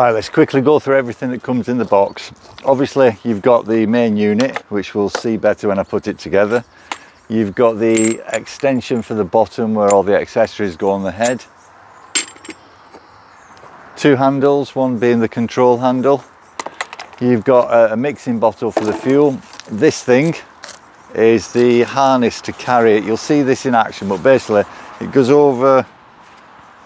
Right, let's quickly go through everything that comes in the box. Obviously, you've got the main unit, which we'll see better when I put it together. You've got the extension for the bottom where all the accessories go on the head. Two handles, one being the control handle. You've got a, a mixing bottle for the fuel. This thing is the harness to carry it. You'll see this in action, but basically it goes over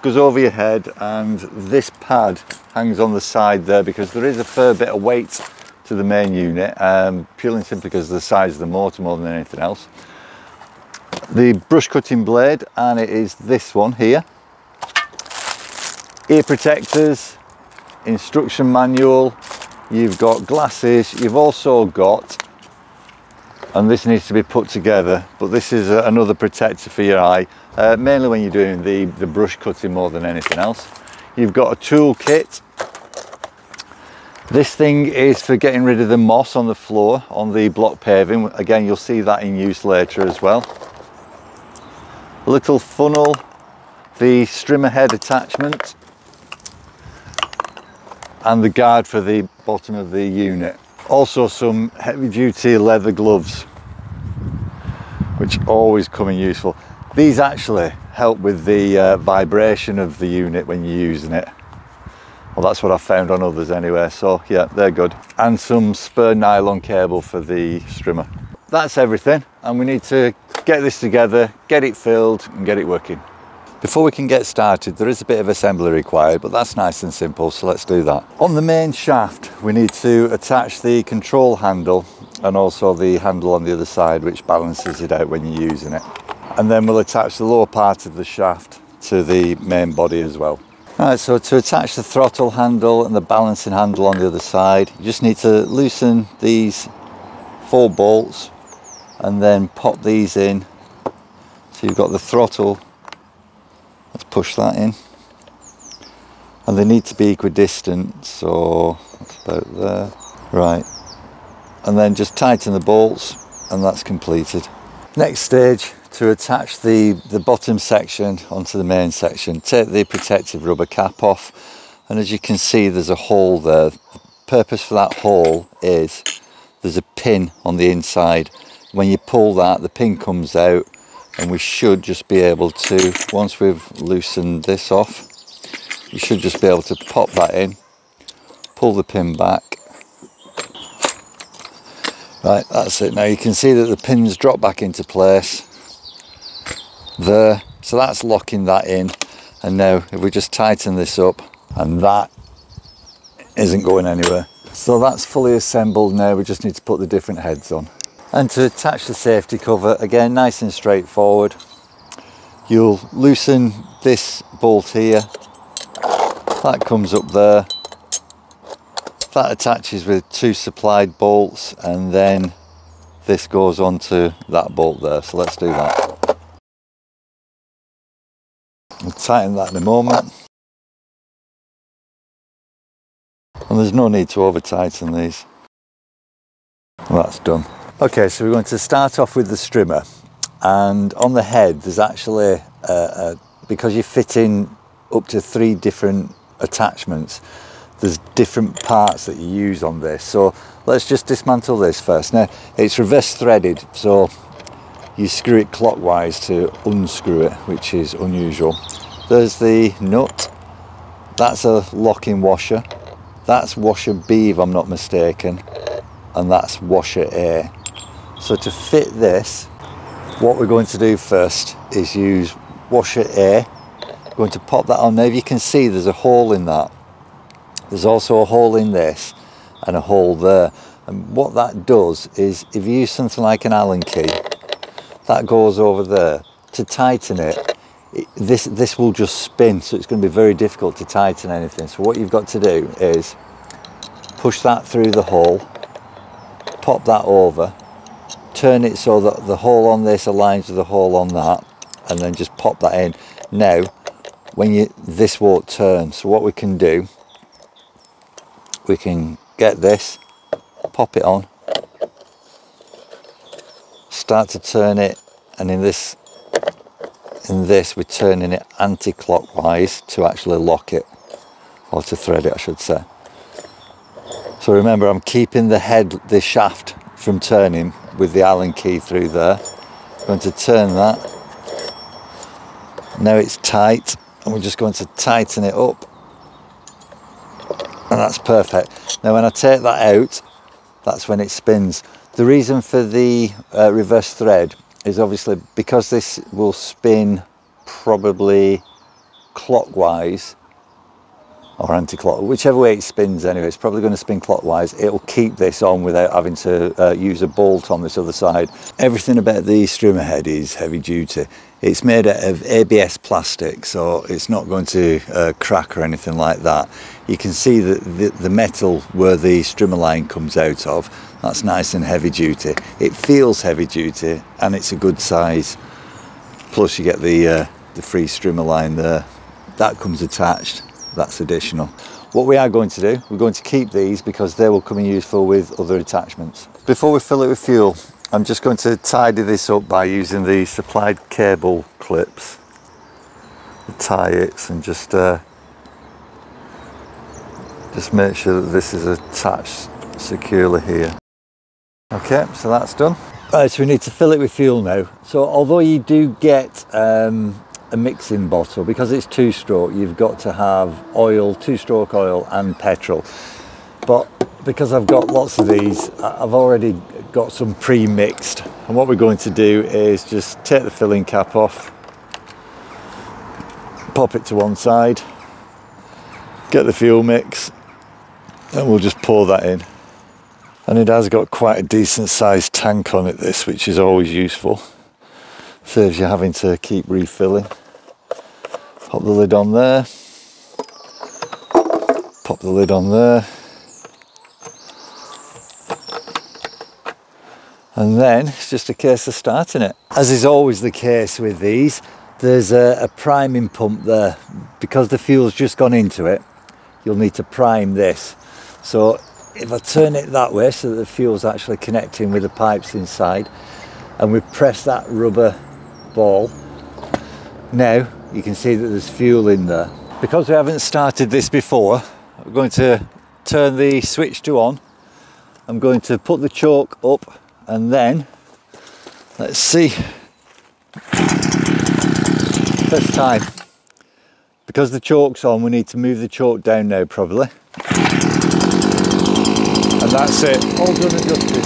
goes over your head and this pad hangs on the side there because there is a fair bit of weight to the main unit um, purely and simply because of the size of the motor more than anything else. The brush cutting blade and it is this one here. Ear protectors, instruction manual, you've got glasses, you've also got and this needs to be put together but this is another protector for your eye uh, mainly when you're doing the the brush cutting more than anything else. You've got a tool kit this thing is for getting rid of the moss on the floor on the block paving. Again you'll see that in use later as well. A little funnel the strimmer head attachment and the guard for the bottom of the unit. Also some heavy duty leather gloves which always come in useful these actually help with the uh, vibration of the unit when you're using it well that's what i found on others anyway so yeah they're good and some spur nylon cable for the strimmer that's everything and we need to get this together get it filled and get it working before we can get started, there is a bit of assembly required, but that's nice and simple, so let's do that. On the main shaft, we need to attach the control handle and also the handle on the other side, which balances it out when you're using it. And then we'll attach the lower part of the shaft to the main body as well. Alright, so to attach the throttle handle and the balancing handle on the other side, you just need to loosen these four bolts and then pop these in. So you've got the throttle let's push that in and they need to be equidistant so that's about there right and then just tighten the bolts and that's completed next stage to attach the the bottom section onto the main section. Take the protective rubber cap off and as you can see there's a hole there. The purpose for that hole is there's a pin on the inside. When you pull that the pin comes out and we should just be able to once we've loosened this off you should just be able to pop that in pull the pin back right that's it. Now you can see that the pins drop back into place there. So that's locking that in. And now if we just tighten this up and that isn't going anywhere. So that's fully assembled. Now we just need to put the different heads on. And to attach the safety cover again nice and straightforward you'll loosen this bolt here. That comes up there that attaches with two supplied bolts and then this goes onto that bolt there. So let's do that. We'll tighten that in a moment. And there's no need to over tighten these. Well, that's done. Okay, so we're going to start off with the strimmer. And on the head, there's actually, uh, uh, because you fit in up to three different attachments, there's different parts that you use on this. So let's just dismantle this first. Now, it's reverse threaded, so you screw it clockwise to unscrew it, which is unusual. There's the nut. That's a locking washer. That's washer B, if I'm not mistaken. And that's washer A. So to fit this, what we're going to do first is use washer A. We're going to pop that on. Now if you can see there's a hole in that. There's also a hole in this and a hole there. And what that does is if you use something like an Allen key, that goes over there. To tighten it, it, this, this will just spin, so it's going to be very difficult to tighten anything. So what you've got to do is push that through the hole, pop that over, turn it so that the hole on this aligns with the hole on that and then just pop that in now when you this won't turn so what we can do we can get this pop it on start to turn it and in this in this we're turning it anti-clockwise to actually lock it or to thread it I should say. So remember I'm keeping the head, the shaft from turning with the Allen key through there. I'm going to turn that. Now it's tight and we're just going to tighten it up. That's perfect. Now when I take that out, that's when it spins. The reason for the uh, reverse thread is obviously because this will spin probably clockwise or anti-clock, whichever way it spins anyway, it's probably going to spin clockwise. It'll keep this on without having to uh, use a bolt on this other side. Everything about the strimmer head is heavy duty. It's made out of ABS plastic, so it's not going to uh, crack or anything like that. You can see that the, the metal where the strimmer line comes out of, that's nice and heavy duty. It feels heavy duty and it's a good size. Plus you get the, uh, the free strimmer line there. That comes attached that's additional. What we are going to do, we're going to keep these because they will come in useful with other attachments. Before we fill it with fuel, I'm just going to tidy this up by using the supplied cable clips, the tie its and just uh, just make sure that this is attached securely here. Okay, so that's done. Right, so we need to fill it with fuel now. So although you do get um, a mixing bottle. Because it's two stroke you've got to have oil two stroke oil and petrol. But because I've got lots of these I've already got some pre-mixed. And what we're going to do is just take the filling cap off pop it to one side get the fuel mix and we'll just pour that in. And it has got quite a decent sized tank on it this which is always useful saves you having to keep refilling Pop the lid on there. Pop the lid on there. And then it's just a case of starting it. As is always the case with these, there's a, a priming pump there. Because the fuel's just gone into it, you'll need to prime this. So if I turn it that way so that the fuel's actually connecting with the pipes inside and we press that rubber ball, now you can see that there's fuel in there. Because we haven't started this before, I'm going to turn the switch to on. I'm going to put the choke up and then, let's see, first time. Because the choke's on, we need to move the choke down now probably. And that's it, all done and dusted.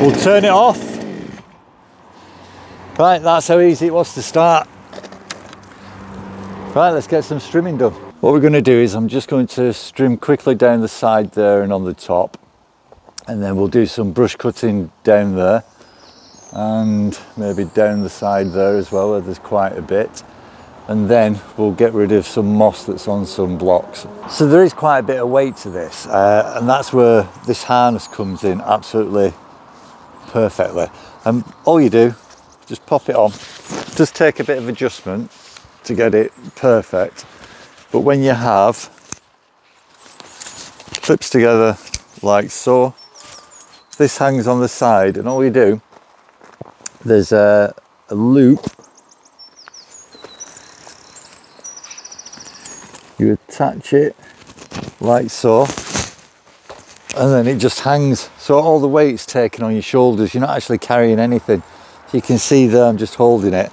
We'll turn it off Right, that's how easy it was to start. Right, let's get some strimming done. What we're going to do is I'm just going to strim quickly down the side there and on the top. And then we'll do some brush cutting down there and maybe down the side there as well where there's quite a bit and then we'll get rid of some moss that's on some blocks. So there is quite a bit of weight to this uh, and that's where this harness comes in absolutely perfectly. And all you do just pop it on. Just take a bit of adjustment to get it perfect. But when you have clips together like so, this hangs on the side and all you do, there's a, a loop you attach it like so and then it just hangs. So all the weight's taken on your shoulders. You're not actually carrying anything. You can see there I'm just holding it.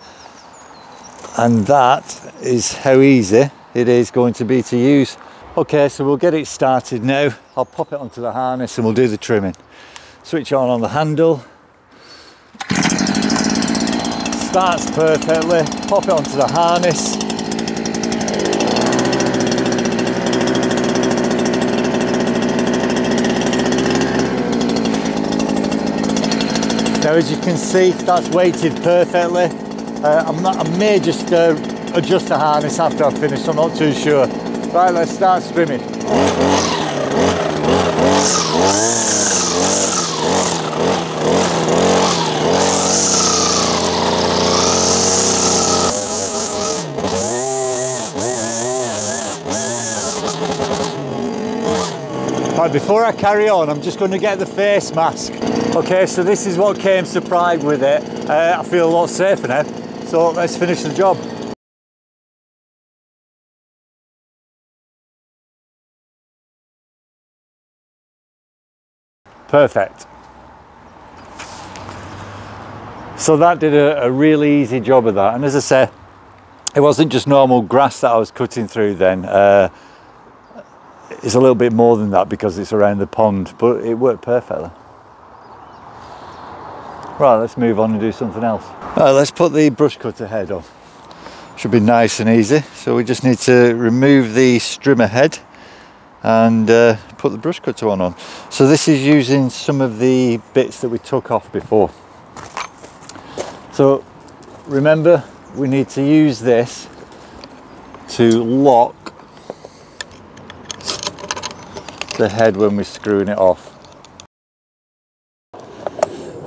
And that is how easy it is going to be to use. Okay so we'll get it started now. I'll pop it onto the harness and we'll do the trimming. Switch on on the handle. Starts perfectly. Pop it onto the harness Now as you can see, that's weighted perfectly. Uh, not, i may just uh, adjust the harness after I've finished, I'm not too sure. Right, let's start strimming. Right, before I carry on, I'm just going to get the face mask. Okay, so this is what came to with it. Uh, I feel a lot safer now, so let's finish the job. Perfect. So that did a, a really easy job of that. And as I say, it wasn't just normal grass that I was cutting through then. Uh, it's a little bit more than that because it's around the pond, but it worked perfectly. Right, let's move on and do something else. Right, let's put the brush cutter head on. Should be nice and easy. So we just need to remove the strimmer head and uh, put the brush cutter one on. So this is using some of the bits that we took off before. So remember, we need to use this to lock the head when we're screwing it off.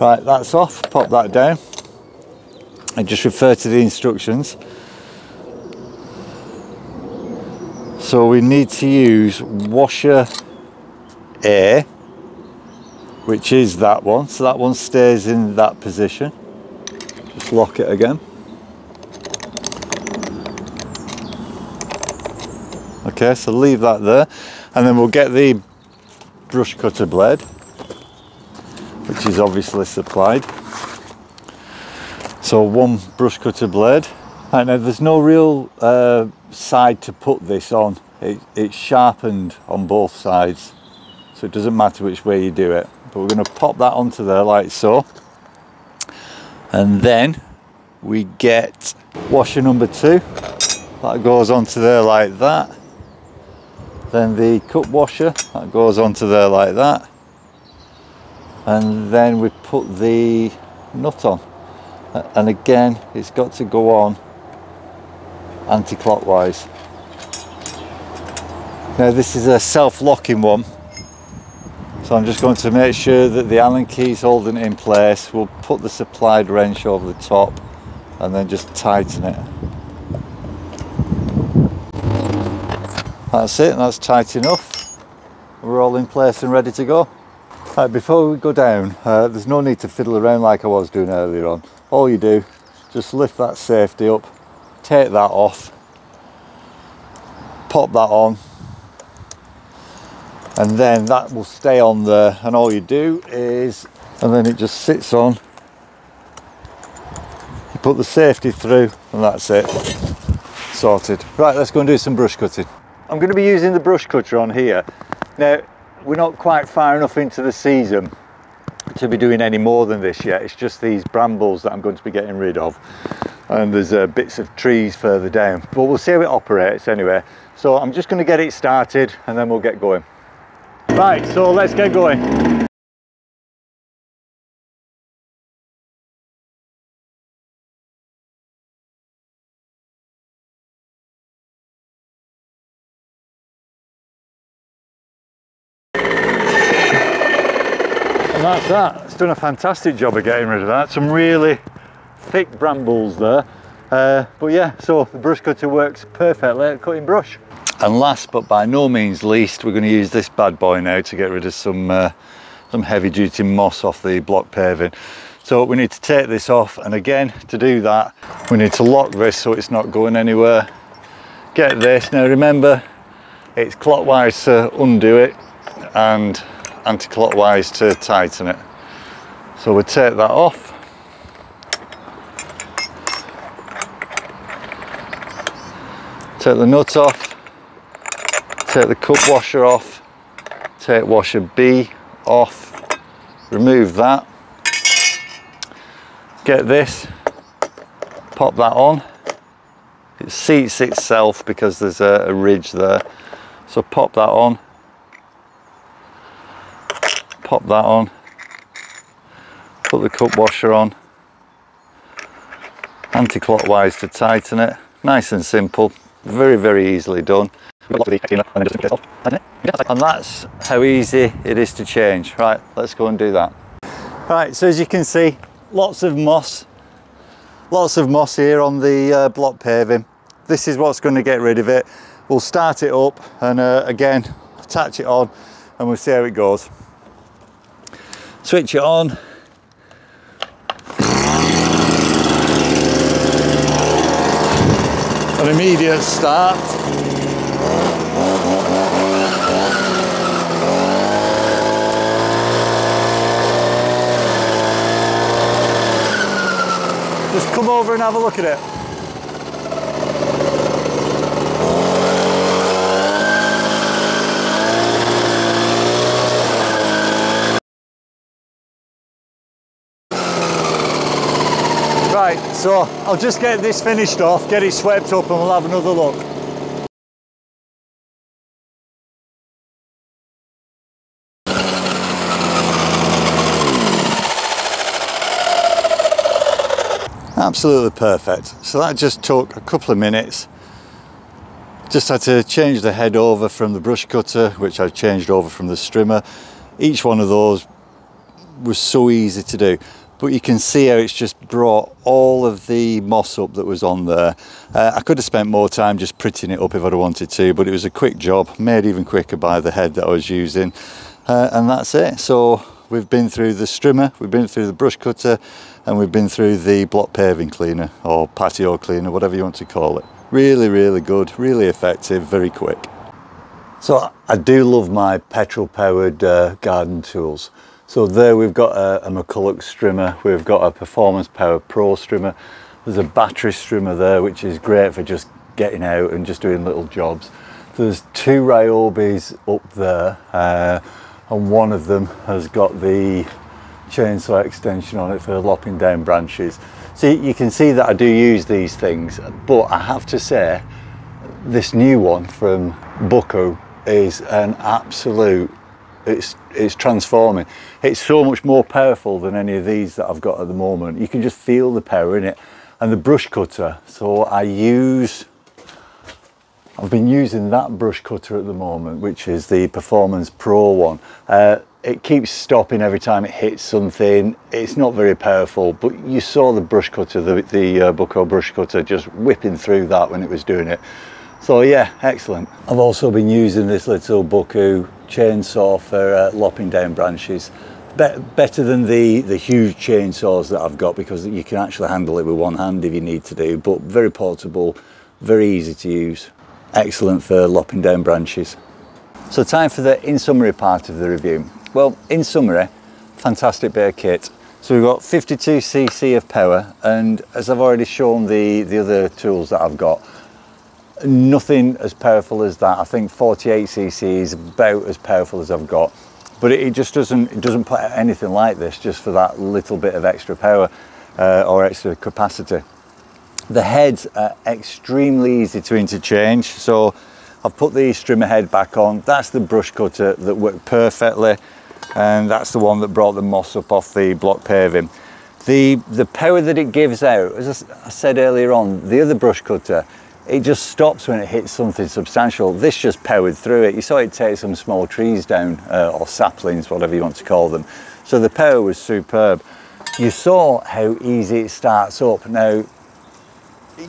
Right, that's off, pop that down and just refer to the instructions. So we need to use washer A, which is that one. So that one stays in that position. Just lock it again. Okay, so leave that there. And then we'll get the brush cutter blade, which is obviously supplied. So one brush cutter blade. Now there's no real uh, side to put this on. It, it's sharpened on both sides. So it doesn't matter which way you do it. But we're going to pop that onto there like so. And then we get washer number two. That goes onto there like that. Then the cup washer, that goes onto there like that. And then we put the nut on. And again, it's got to go on anti-clockwise. Now this is a self-locking one. So I'm just going to make sure that the Allen key is holding it in place. We'll put the supplied wrench over the top and then just tighten it. That's it, that's tight enough. We're all in place and ready to go. Right, before we go down, uh, there's no need to fiddle around like I was doing earlier on. All you do, just lift that safety up, take that off, pop that on, and then that will stay on there. And all you do is, and then it just sits on. You put the safety through, and that's it. Sorted. Right, let's go and do some brush cutting. I'm going to be using the brush cutter on here. Now, we're not quite far enough into the season to be doing any more than this yet. It's just these brambles that I'm going to be getting rid of. And there's uh, bits of trees further down. But we'll see how it operates anyway. So I'm just going to get it started and then we'll get going. Right, so let's get going. That's that. It's done a fantastic job of getting rid of that. Some really thick brambles there. Uh, but yeah, so the brush cutter works perfectly at cutting brush. And last but by no means least, we're going to use this bad boy now to get rid of some, uh, some heavy duty moss off the block paving. So we need to take this off and again to do that we need to lock this so it's not going anywhere. Get this, now remember it's clockwise to undo it and anti-clockwise to tighten it. So we take that off. Take the nut off, take the cup washer off, take washer B off, remove that, get this, pop that on. It seats itself because there's a, a ridge there. So pop that on pop that on, put the cup washer on, anti-clockwise to tighten it, nice and simple, very very easily done. And that's how easy it is to change. Right, let's go and do that. Right, so as you can see, lots of moss, lots of moss here on the uh, block paving. This is what's going to get rid of it. We'll start it up and uh, again, attach it on and we'll see how it goes switch it on. An immediate start. Just come over and have a look at it. Right, so I'll just get this finished off, get it swept up and we'll have another look. Absolutely perfect. So that just took a couple of minutes. Just had to change the head over from the brush cutter, which I've changed over from the strimmer. Each one of those was so easy to do but you can see how it's just brought all of the moss up that was on there. Uh, I could have spent more time just prettying it up if I'd wanted to, but it was a quick job, made even quicker by the head that I was using. Uh, and that's it. So we've been through the strimmer, we've been through the brush cutter, and we've been through the block paving cleaner or patio cleaner, whatever you want to call it. Really, really good, really effective, very quick. So I do love my petrol powered uh, garden tools. So there we've got a, a McCulloch strimmer, we've got a Performance Power Pro strimmer, there's a battery strimmer there which is great for just getting out and just doing little jobs. There's two Ryobis up there uh, and one of them has got the chainsaw extension on it for lopping down branches. So you can see that I do use these things, but I have to say, this new one from Buko is an absolute it's it's transforming. It's so much more powerful than any of these that I've got at the moment. You can just feel the power in it. And the brush cutter so I use I've been using that brush cutter at the moment which is the Performance Pro one. Uh, it keeps stopping every time it hits something. It's not very powerful but you saw the brush cutter the, the uh, brush cutter just whipping through that when it was doing it. So yeah, excellent. I've also been using this little Buko chainsaw for uh, lopping down branches. Be better than the, the huge chainsaws that I've got because you can actually handle it with one hand if you need to do, but very portable, very easy to use. Excellent for lopping down branches. So time for the in summary part of the review. Well, in summary, fantastic of kit. So we've got 52cc of power and as I've already shown the, the other tools that I've got, nothing as powerful as that. I think 48cc is about as powerful as I've got, but it, just doesn't it doesn't put anything like this just for that little bit of extra power uh, or extra capacity. The heads are extremely easy to interchange. So I've put the strimmer head back on. That's the brush cutter that worked perfectly. And that's the one that brought the moss up off the block paving. The, the power that it gives out, as I said earlier on, the other brush cutter, it just stops when it hits something substantial. This just powered through it. You saw it take some small trees down, uh, or saplings, whatever you want to call them. So the power was superb. You saw how easy it starts up. Now,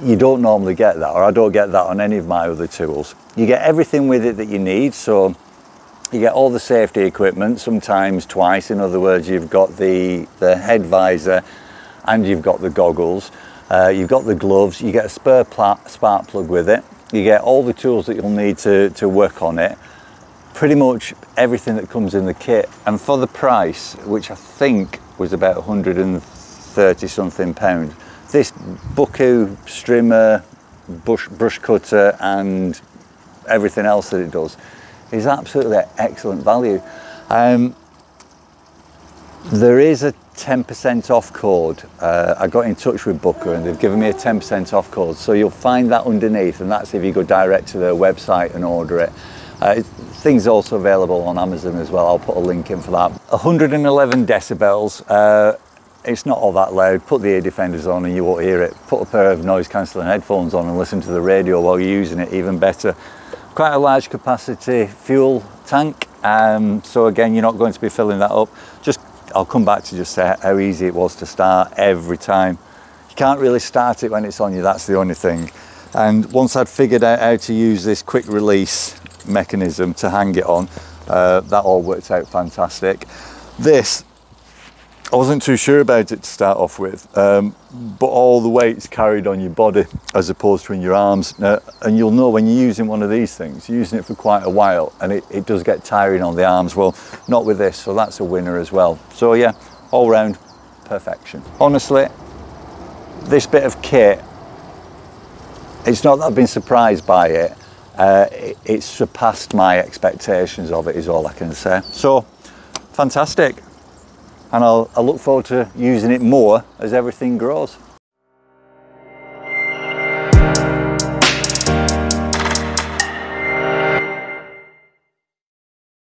you don't normally get that, or I don't get that on any of my other tools. You get everything with it that you need, so you get all the safety equipment, sometimes twice. In other words, you've got the, the head visor and you've got the goggles. Uh, you've got the gloves, you get a spare spark plug with it, you get all the tools that you'll need to, to work on it, pretty much everything that comes in the kit. And for the price, which I think was about 130 something pound, this Buko strimmer, bush, brush cutter and everything else that it does is absolutely excellent value. Um, there is a 10% off code. Uh, I got in touch with Buko and they've given me a 10% off code. So you'll find that underneath and that's if you go direct to their website and order it. Uh, things also available on Amazon as well. I'll put a link in for that. 111 decibels. Uh, it's not all that loud. Put the ear defenders on and you won't hear it. Put a pair of noise cancelling headphones on and listen to the radio while you're using it, even better. Quite a large capacity fuel tank. Um, so again, you're not going to be filling that up. Just I'll come back to just say how easy it was to start every time. You can't really start it when it's on you, that's the only thing. And once I'd figured out how to use this quick release mechanism to hang it on, uh, that all worked out fantastic. This I wasn't too sure about it to start off with, um, but all the weight's carried on your body as opposed to in your arms. Now, and you'll know when you're using one of these things, you're using it for quite a while and it, it does get tiring on the arms. Well, not with this, so that's a winner as well. So yeah, all round perfection. Honestly, this bit of kit, it's not that I've been surprised by it, uh, it, it surpassed my expectations of it is all I can say. So, fantastic and I'll, I look forward to using it more as everything grows.